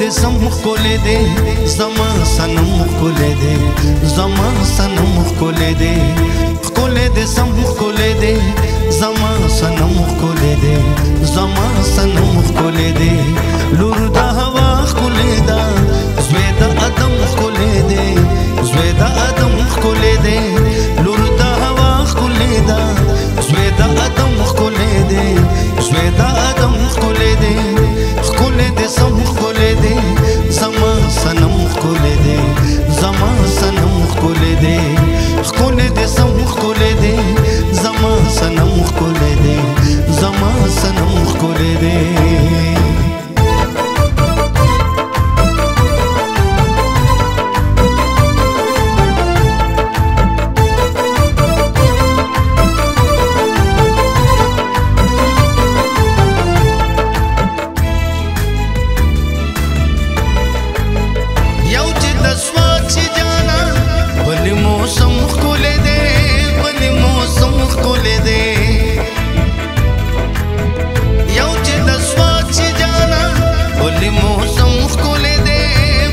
دې زم خولې دې زم سنم خولې دې زم سنم خولې دې خولې دې زم خولې دې کړې دې یو چې د سواچ جانا ولې موسم خولې دې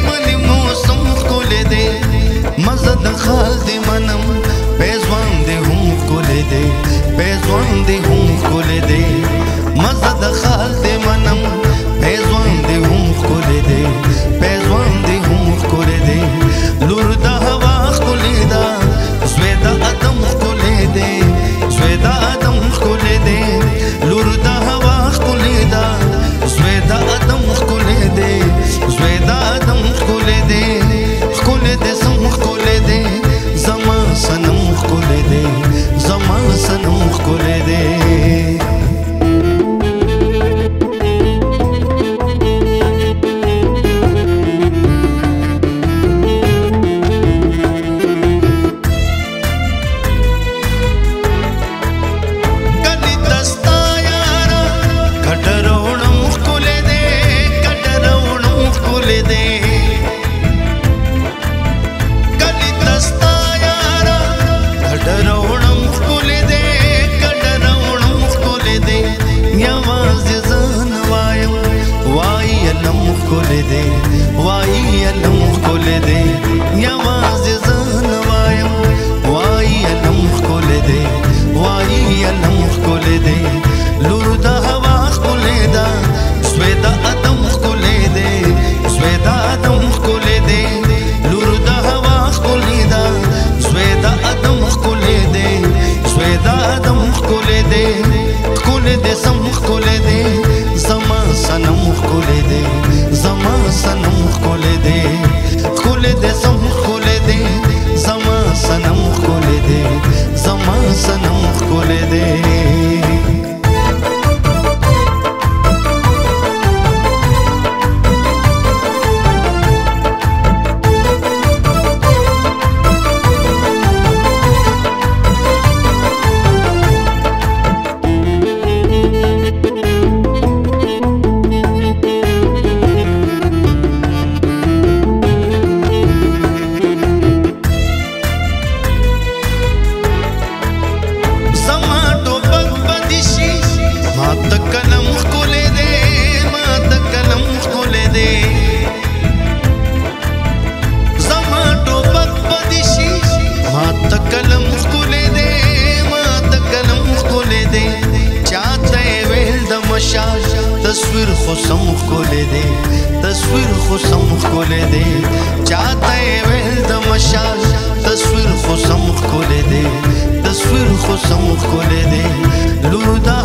ولې موسم خولې دې مزه د خال دې منم پېژوند دې هم خولې دې پېژوند دې هم خولې دې dede vay esperança não recolher. تصویر خو سم کولې دې تصویر خو سم کولې دې چاته ویل د مشال تصویر خو سم کولې دې تصویر خو سم کولې دې لور دا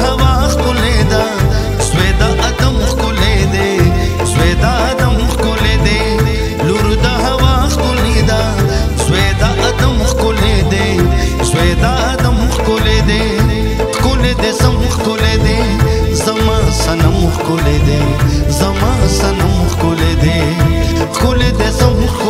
زما سنم خل دې خل دې زما